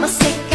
I'ma